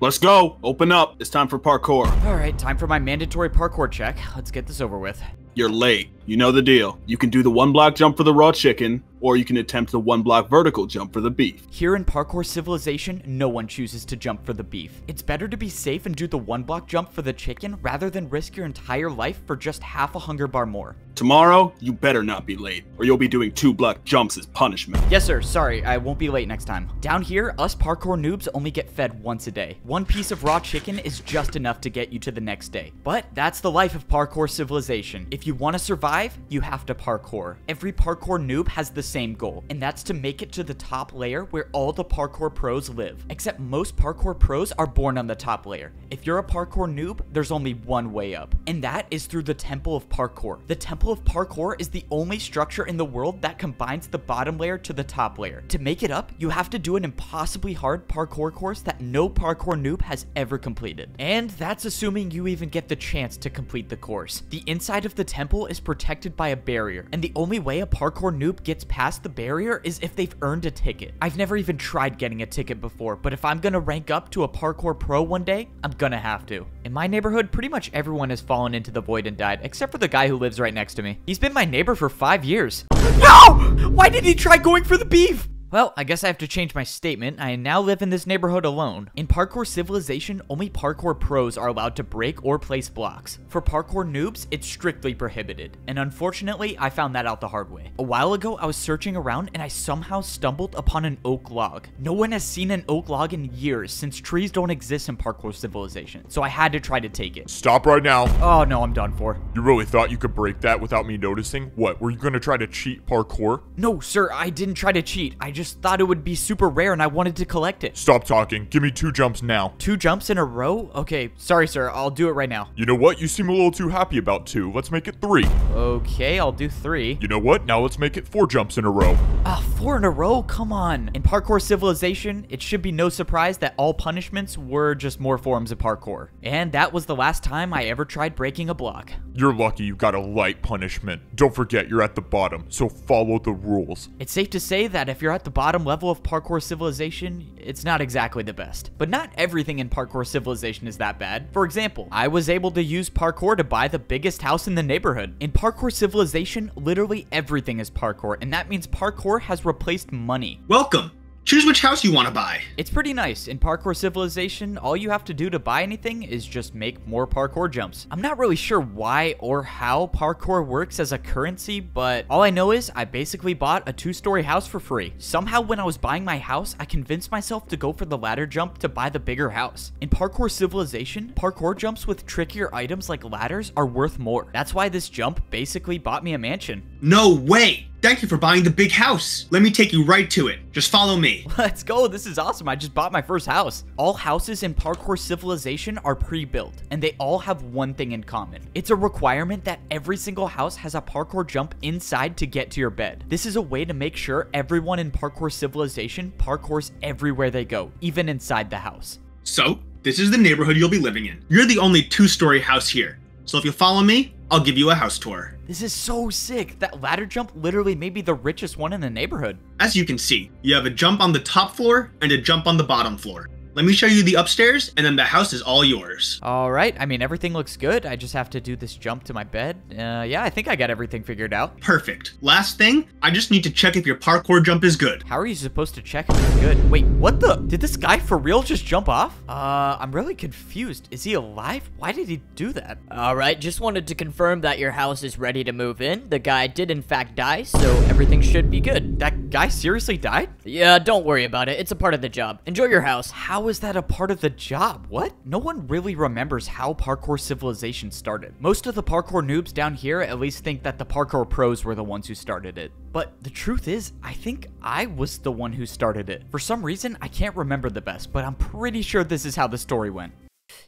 Let's go. Open up. It's time for parkour. All right, time for my mandatory parkour check. Let's get this over with. You're late. You know the deal. You can do the one block jump for the raw chicken, or you can attempt the one block vertical jump for the beef. Here in Parkour Civilization, no one chooses to jump for the beef. It's better to be safe and do the one block jump for the chicken rather than risk your entire life for just half a hunger bar more. Tomorrow, you better not be late, or you'll be doing two block jumps as punishment. Yes, sir. Sorry, I won't be late next time. Down here, us parkour noobs only get fed once a day. One piece of raw chicken is just enough to get you to the next day. But that's the life of Parkour Civilization. If you want to survive, you have to parkour. Every parkour noob has the same goal, and that's to make it to the top layer where all the parkour pros live. Except most parkour pros are born on the top layer. If you're a parkour noob, there's only one way up, and that is through the Temple of Parkour. The Temple of Parkour is the only structure in the world that combines the bottom layer to the top layer. To make it up, you have to do an impossibly hard parkour course that no parkour noob has ever completed. And that's assuming you even get the chance to complete the course. The inside of the temple is protected by a barrier, and the only way a parkour noob gets past the barrier is if they've earned a ticket. I've never even tried getting a ticket before, but if I'm gonna rank up to a parkour pro one day, I'm gonna have to. In my neighborhood, pretty much everyone has fallen into the void and died, except for the guy who lives right next to me. He's been my neighbor for five years. No! Why did he try going for the beef? Well, I guess I have to change my statement. I now live in this neighborhood alone. In Parkour Civilization, only parkour pros are allowed to break or place blocks. For parkour noobs, it's strictly prohibited. And unfortunately, I found that out the hard way. A while ago, I was searching around and I somehow stumbled upon an oak log. No one has seen an oak log in years since trees don't exist in Parkour Civilization. So I had to try to take it. Stop right now. Oh no, I'm done for. You really thought you could break that without me noticing? What, were you gonna try to cheat parkour? No, sir, I didn't try to cheat. I just thought it would be super rare and I wanted to collect it. Stop talking. Give me two jumps now. Two jumps in a row? Okay, sorry, sir. I'll do it right now. You know what? You seem a little too happy about two. Let's make it three. Okay, I'll do three. You know what? Now let's make it four jumps in a row. Ah, four in a row? Come on. In Parkour Civilization, it should be no surprise that all punishments were just more forms of parkour. And that was the last time I ever tried breaking a block. You're lucky you got a light punishment. Don't forget you're at the bottom, so follow the rules. It's safe to say that if you're at the bottom level of Parkour Civilization, it's not exactly the best. But not everything in Parkour Civilization is that bad. For example, I was able to use parkour to buy the biggest house in the neighborhood. In Parkour Civilization, literally everything is parkour, and that means parkour has replaced money. Welcome. Choose which house you want to buy. It's pretty nice. In Parkour Civilization, all you have to do to buy anything is just make more parkour jumps. I'm not really sure why or how parkour works as a currency, but all I know is I basically bought a two-story house for free. Somehow when I was buying my house, I convinced myself to go for the ladder jump to buy the bigger house. In Parkour Civilization, parkour jumps with trickier items like ladders are worth more. That's why this jump basically bought me a mansion. No way. Thank you for buying the big house. Let me take you right to it. Just follow me. Let's go. This is awesome. I just bought my first house. All houses in Parkour Civilization are pre-built, and they all have one thing in common. It's a requirement that every single house has a parkour jump inside to get to your bed. This is a way to make sure everyone in Parkour Civilization parkours everywhere they go, even inside the house. So, this is the neighborhood you'll be living in. You're the only two-story house here. So if you follow me, I'll give you a house tour. This is so sick. That ladder jump literally made me the richest one in the neighborhood. As you can see, you have a jump on the top floor and a jump on the bottom floor. Let me show you the upstairs, and then the house is all yours. All right. I mean, everything looks good. I just have to do this jump to my bed. Uh, yeah, I think I got everything figured out. Perfect. Last thing, I just need to check if your parkour jump is good. How are you supposed to check if it's good? Wait, what the? Did this guy for real just jump off? Uh, I'm really confused. Is he alive? Why did he do that? All right, just wanted to confirm that your house is ready to move in. The guy did in fact die, so everything should be good. That guy seriously died? Yeah, don't worry about it. It's a part of the job. Enjoy your house. How is that a part of the job? What? No one really remembers how Parkour Civilization started. Most of the parkour noobs down here at least think that the parkour pros were the ones who started it. But the truth is, I think I was the one who started it. For some reason, I can't remember the best, but I'm pretty sure this is how the story went.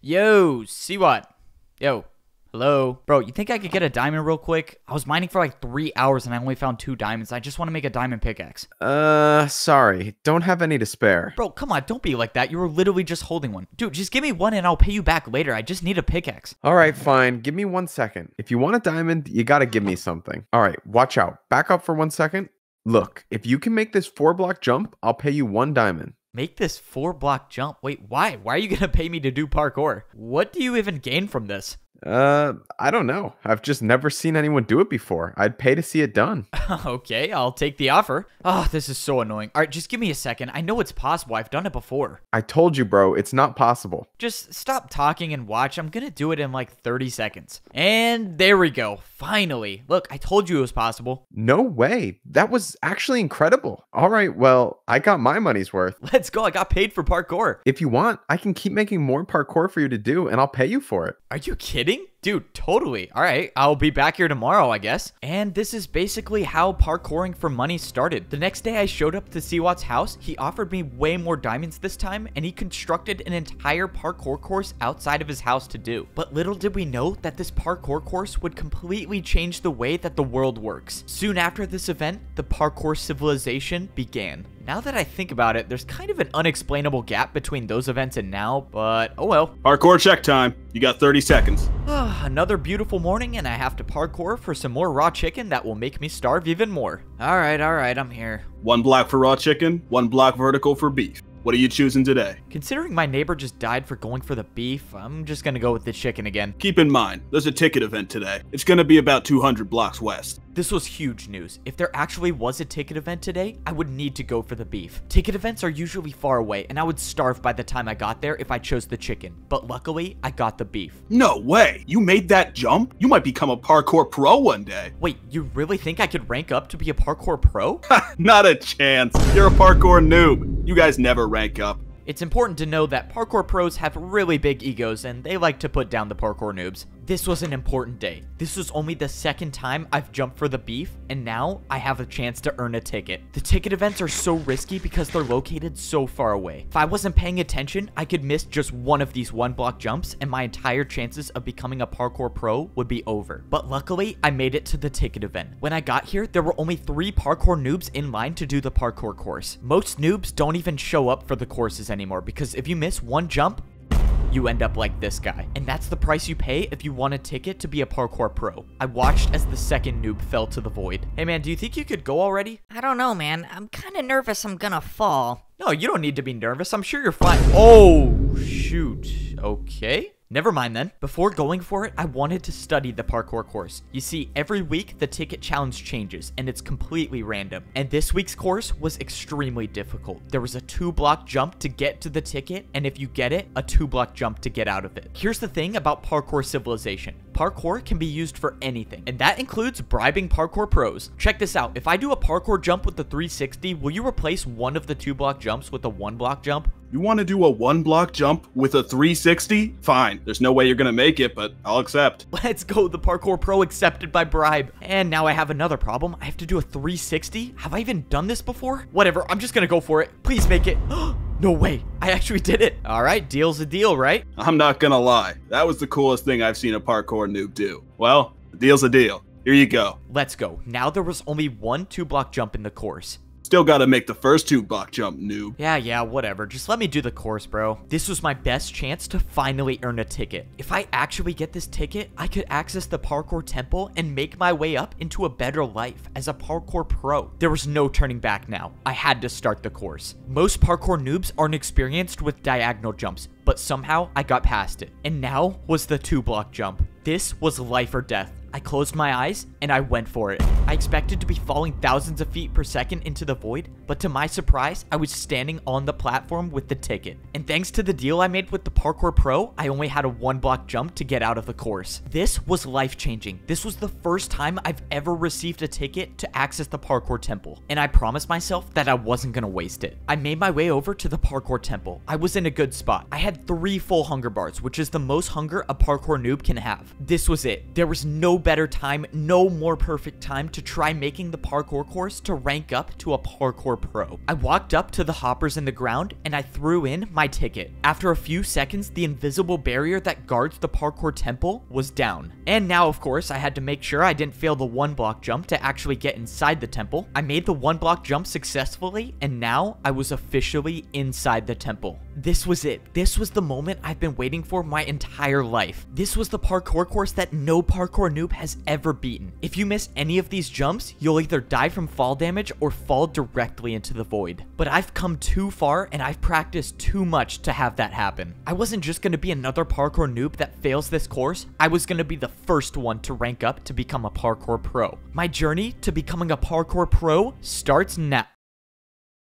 Yo, see what? Yo, hello? Bro, you think I could get a diamond real quick? I was mining for like three hours and I only found two diamonds. I just want to make a diamond pickaxe. Uh, sorry. Don't have any to spare. Bro, come on, don't be like that. You were literally just holding one. Dude, just give me one and I'll pay you back later. I just need a pickaxe. All right, fine. Give me one second. If you want a diamond, you gotta give me something. All right, watch out. Back up for one second. Look, if you can make this four block jump, I'll pay you one diamond. Make this four block jump. Wait, why? Why are you gonna pay me to do parkour? What do you even gain from this? Uh, I don't know. I've just never seen anyone do it before. I'd pay to see it done. okay, I'll take the offer. Oh, this is so annoying. All right, just give me a second. I know it's possible. I've done it before. I told you, bro, it's not possible. Just stop talking and watch. I'm gonna do it in like 30 seconds. And there we go. Finally. Look, I told you it was possible. No way. That was actually incredible. All right, well, I got my money's worth. Let's go. I got paid for parkour. If you want, I can keep making more parkour for you to do, and I'll pay you for it. Are you kidding? kidding? Dude, totally. All right, I'll be back here tomorrow, I guess. And this is basically how parkouring for money started. The next day I showed up to Seawatt's house, he offered me way more diamonds this time, and he constructed an entire parkour course outside of his house to do. But little did we know that this parkour course would completely change the way that the world works. Soon after this event, the parkour civilization began. Now that I think about it, there's kind of an unexplainable gap between those events and now, but oh well. Parkour check time. You got 30 seconds. Another beautiful morning, and I have to parkour for some more raw chicken that will make me starve even more. Alright, alright, I'm here. One block for raw chicken, one block vertical for beef. What are you choosing today? Considering my neighbor just died for going for the beef, I'm just gonna go with the chicken again. Keep in mind, there's a ticket event today. It's gonna be about 200 blocks west. This was huge news. If there actually was a ticket event today, I would need to go for the beef. Ticket events are usually far away, and I would starve by the time I got there if I chose the chicken. But luckily, I got the beef. No way! You made that jump? You might become a parkour pro one day. Wait, you really think I could rank up to be a parkour pro? Not a chance. You're a parkour noob. You guys never rank up. It's important to know that parkour pros have really big egos and they like to put down the parkour noobs. This was an important day. This was only the second time I've jumped for the beef, and now I have a chance to earn a ticket. The ticket events are so risky because they're located so far away. If I wasn't paying attention, I could miss just one of these one block jumps and my entire chances of becoming a parkour pro would be over. But luckily, I made it to the ticket event. When I got here, there were only three parkour noobs in line to do the parkour course. Most noobs don't even show up for the courses anymore because if you miss one jump, you end up like this guy. And that's the price you pay if you want a ticket to be a parkour pro. I watched as the second noob fell to the void. Hey man, do you think you could go already? I don't know, man. I'm kind of nervous I'm gonna fall. No, you don't need to be nervous. I'm sure you're fine. Oh, shoot. Okay. Never mind then. Before going for it, I wanted to study the parkour course. You see, every week the ticket challenge changes and it's completely random. And this week's course was extremely difficult. There was a two block jump to get to the ticket, and if you get it, a two block jump to get out of it. Here's the thing about parkour civilization. Parkour can be used for anything, and that includes bribing parkour pros. Check this out. If I do a parkour jump with the 360, will you replace one of the two block jumps with a one block jump? You want to do a one block jump with a 360? Fine. There's no way you're going to make it, but I'll accept. Let's go, the parkour pro accepted by bribe. And now I have another problem. I have to do a 360? Have I even done this before? Whatever, I'm just gonna go for it. Please make it. no way, I actually did it. All right, deal's a deal, right? I'm not going to lie. That was the coolest thing I've seen a parkour noob do. Well, deal's a deal. Here you go. Let's go. Now there was only one two block jump in the course. Still got to make the first two block jump, noob. Yeah, yeah, whatever. Just let me do the course, bro. This was my best chance to finally earn a ticket. If I actually get this ticket, I could access the parkour temple and make my way up into a better life as a parkour pro. There was no turning back now. I had to start the course. Most parkour noobs aren't experienced with diagonal jumps, but somehow I got past it. And now was the two block jump. This was life or death. I closed my eyes and I went for it. I expected to be falling thousands of feet per second into the void, but to my surprise, I was standing on the platform with the ticket. And thanks to the deal I made with the Parkour Pro, I only had a one block jump to get out of the course. This was life changing. This was the first time I've ever received a ticket to access the Parkour Temple, and I promised myself that I wasn't gonna waste it. I made my way over to the Parkour Temple. I was in a good spot. I had three full hunger bars, which is the most hunger a parkour noob can have. This was it. There was no better time, no more perfect time to try making the parkour course to rank up to a parkour pro. I walked up to the hoppers in the ground and I threw in my ticket. After a few seconds, the invisible barrier that guards the parkour temple was down. And now, of course, I had to make sure I didn't fail the one block jump to actually get inside the temple. I made the one block jump successfully, and now I was officially inside the temple. This was it. This was the moment I've been waiting for my entire life. This was the parkour course that no parkour noob has ever beaten. If you miss any of these jumps, you'll either die from fall damage or fall directly into the void. But I've come too far and I've practiced too much to have that happen. I wasn't just gonna be another parkour noob that fails this course, I was gonna be the first one to rank up to become a parkour pro. My journey to becoming a parkour pro starts now.